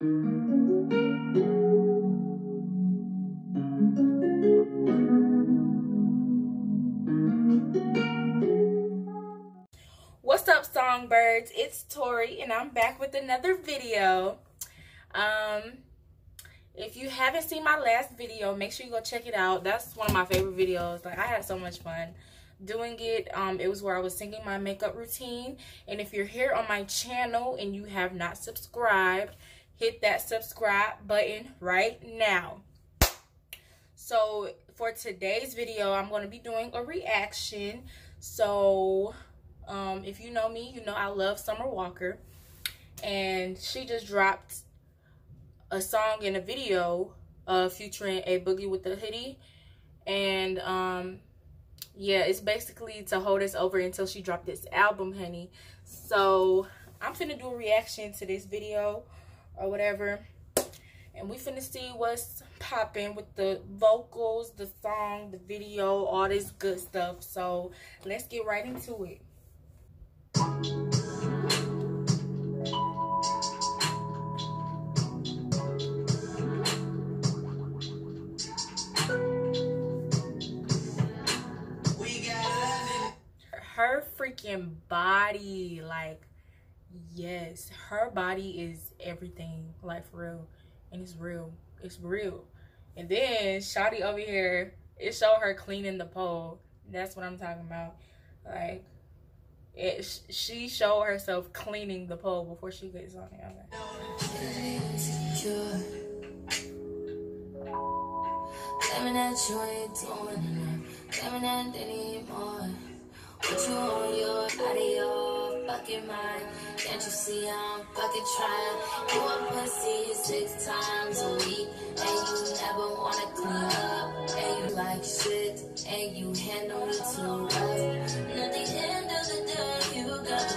What's up, songbirds? It's Torii, and I'm back with another video. Um, if you haven't seen my last video, make sure you go check it out. That's one of my favorite videos. Like, I had so much fun doing it. Um, it was where I was singing my makeup routine. And if you're here on my channel and you have not subscribed, hit that subscribe button right now. So for today's video, I'm going to be doing a reaction. So um, if you know me, you know I love Summer Walker. And she just dropped a song and a video uh, featuring a Boogie with the Hoodie. And um, yeah, it's basically to hold us over until she dropped this album, honey. So I'm finna do a reaction to this video or whatever. And we finna see what's popping with the vocals, the song, the video, all this good stuff. So let's get right into it. her freaking body like yes her body is everything like for real. And it's real. It's real. And then Shotty over here it showed her cleaning the pole. That's what i'm talking about. Like it she showed herself cleaning the pole before she gets on it okay. Fucking mind. Can't you see I'm fucking trying? You a pussy six times a week, and you never wanna clean up. And you like shit, and you handle me too rough. And at the end of the day, you got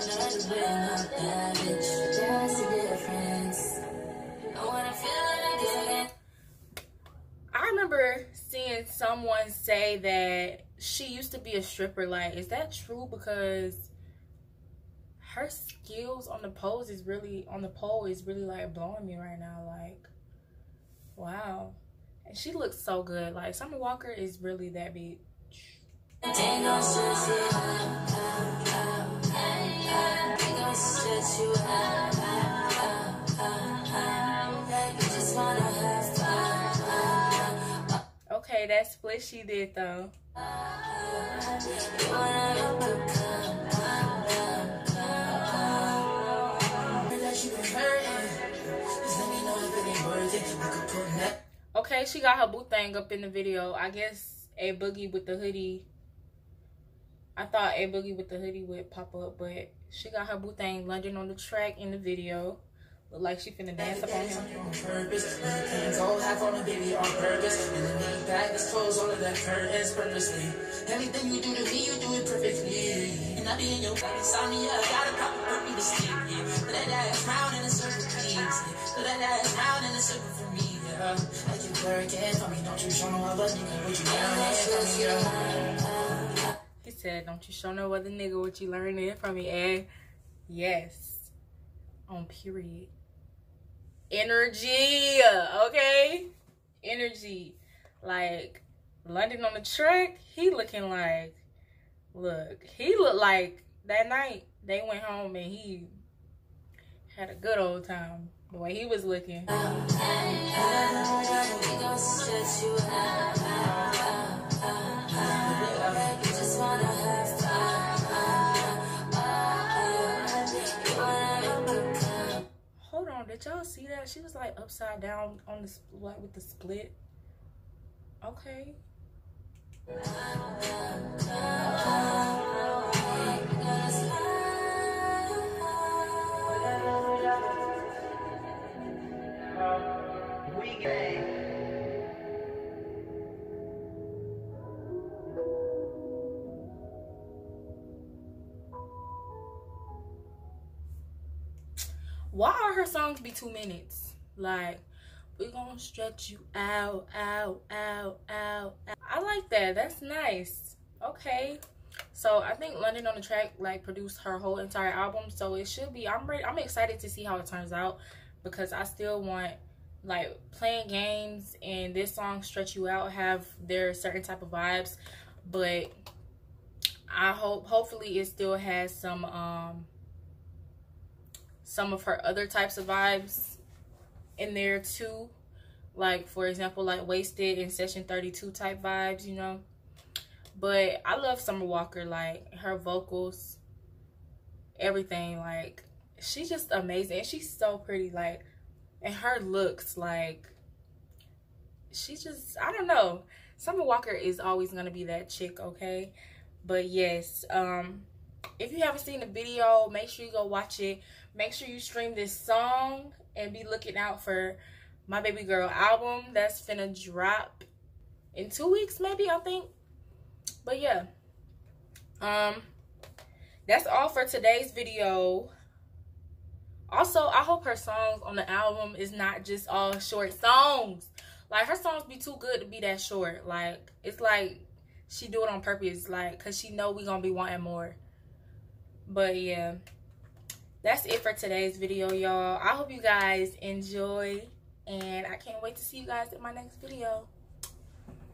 bring up that bitch. That's the difference. And when I feel like I remember seeing someone say that she used to be a stripper. Like, is that true? Because her skills on the pose is really on the pole is really like blowing me right now. Like, wow. And she looks so good. Like Summer Walker is really that bitch. Okay, that split she did though. Okay, she got her boot thing up in the video. I guess a boogie with the hoodie. I thought a boogie with the hoodie would pop up, but she got her boot thing London on the track in the video. Look like she finna dance up on him. On purpose. Things all have on a baby on purpose. And the main bag is closed all of that curtains purposely. Anything you do to me, you do it perfectly. And I be in your bed insomnia. Got a couple for me to sleep. Yeah. Let that ass round in a circle, please. Yeah. Let that ass round in a circle for me. Yeah. Like you work it for me. Don't you show no other nigga what you learning from me. Yeah. He said, don't you show no other nigga what you learning from me. And yes. On period energy. Okay. Energy. Like london on the track he looking like look he looked like that night they went home and he had a good old time the way he was looking She was like upside down on the like with the split. Okay. Why are her songs be two minutes? Like, we gonna stretch you out, out, out, out, out. I like that. That's nice. Okay. So I think London on the track like produced her whole entire album. So it should be. I'm ready. I'm excited to see how it turns out. because I still want like playing games and this song stretch you out have their certain type of vibes but i hope hopefully it still has some um some of her other types of vibes in there too like for example like wasted and session 32 type vibes you know but i love summer walker like her vocals everything like she's just amazing and she's so pretty like and her looks like she's just I don't know. Summer Walker is always gonna be that chick, okay? But yes, um, if you haven't seen the video, make sure you go watch it. Make sure you stream this song and be looking out for my baby girl album that's finna drop in two weeks, maybe I think. But yeah, um, that's all for today's video. Also, I hope her songs on the album is not just all short songs. Like her songs be too good to be that short. Like it's like she do it on purpose, like cause she know we gonna be wanting more. But yeah, that's it for today's video, y'all. I hope you guys enjoy, and I can't wait to see you guys in my next video.